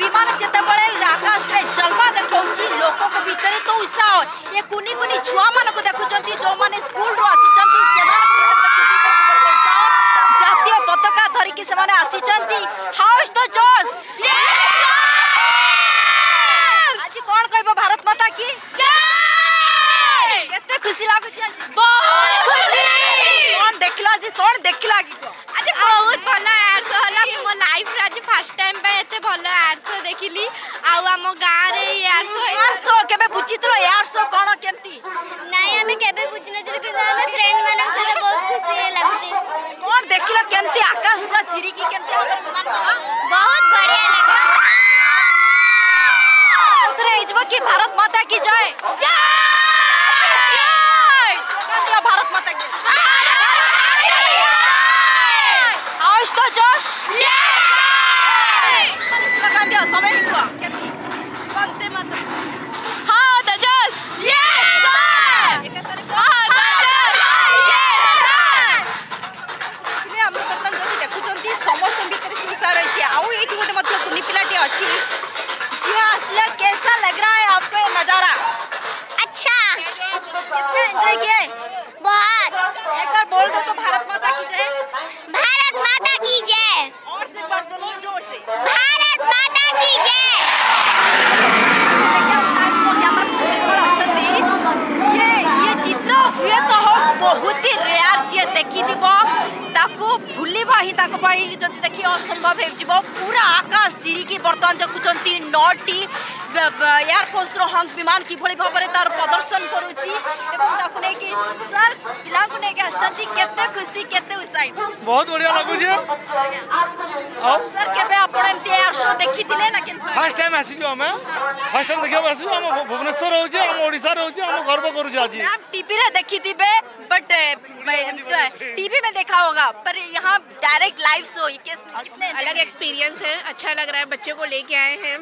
विमान जितेबले आकाश में चलवा देखा लोक तो उत्साह ये कुनि कुनि छुआ मान को देखुं जो मैंने स्कूल जतियों पता धरिकी से आसी हाउस द जोश ଦେଖିଲି ଆଉ ଆମ ଗାଁରେ ଏୟାର ଶୋ ଏୟାର ଶୋ କେବେ ବୁଝିଥିଲ ଏୟାର ସୋ କ'ଣ କେମିତି ନାଇଁ ଆମେ କେବେ ବୁଝିନଥିଲୁ କିନ୍ତୁ ଆମେ ଫ୍ରେଣ୍ଡ ମାନଙ୍କ ସହିତ ବହୁତ ଖୁସି ଲାଗୁଛି କ'ଣ ଦେଖିଲ କେମିତି ଆକାଶ ପୁରା ଚିରିକି କେମିତି ବହୁତ ବଢ଼ିଆ ଲାଗିଲା କୋଉଥିରେ ହେଇଯିବ କି ଭାରତ ମାତା କି ଜୟ ବହୁତ ରେୟାର ଯିଏ ଦେଖିଥିବ ତାକୁ ଭୁଲିବା ହିଁ ତାଙ୍କ ପାଇଁ ଯଦି ଦେଖି ଅସମ୍ଭବ ହେଇଯିବ ପୁରା ଆକାଶ ଚିରିକି ବର୍ତ୍ତମାନ ଦେଖୁଛନ୍ତି ନଅଟି ଏୟାରଫୋର୍ସର ହଙ୍କ୍ ବିମାନ କିଭଳି ଭାବରେ ତାର ପ୍ରଦର୍ଶନ କରୁଛି ଏବଂ ତାକୁ ନେଇକି ସାର୍ ପିଲାଙ୍କୁ ନେଇକି ଆସିଛନ୍ତି କେତେ ଖୁସି କେତେ ଉତ୍ସାହିତ ବହୁତ ବଢ଼ିଆ ଲାଗୁଛି ସାର୍ କେବେ ଆପଣ ଏମିତି ଏୟାର ଶୋ ଦେଖି फर्स्ट टाइम আসিছু আমি ফার্স্ট টাইম দেখিবা আসিছু আম ভুবনেশ্বর রহুছি আম ওড়িশা রহুছি আম গর্ব করুছু আজি आप टीवी रे देखी दिबे बट टीवी में देखा होगा पर यहां डायरेक्ट लाइव शो कितने अलग एक्सपीरियंस है अच्छा लग रहा है बच्चे को लेके आए हैं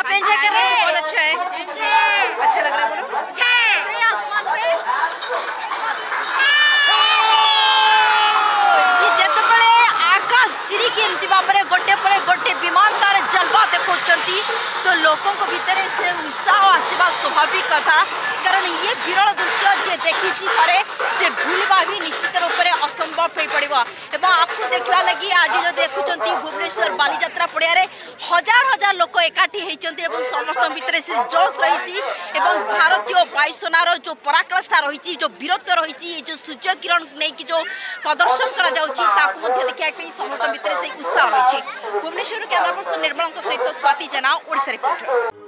आप एंजॉय कर रहे हैं बहुत अच्छा है अच्छा लग रहा है बोलो हां आसमान पे কথা কারণ ইয়ে বিরল দৃশ্য যে দেখিছি থরে সে ভুলবা ভি নিশ্চিত রূপে অসম্ভব হয়ে পড়ব এবং আকু দেখা লাগি আজ যে দেখুম ভুবনেশ্বর বালিযাত্রা পড়িয়ারে হাজার হাজার লোক একাঠি হয়েছেন এবং সমস্ত ভিতরে সে জোশ রয়েছে এবং ভারতীয় বায়ুসেনার যে পরাক্রষ্ঠা রয়েছে যে বীরত্ব রয়েছে এই যে সূর্য কিরণ নেই যে প্রদর্শন করা যাচ্ছে তাকে মধ্যে দেখা সমস্ত ভিতরে সেই উৎসাহ রয়েছে ভুবনেশ্বর ক্যামেরা পর্সন নির্মলঙ্ক সহ স্বাতি জেনা ওড়শা রিপোর্ট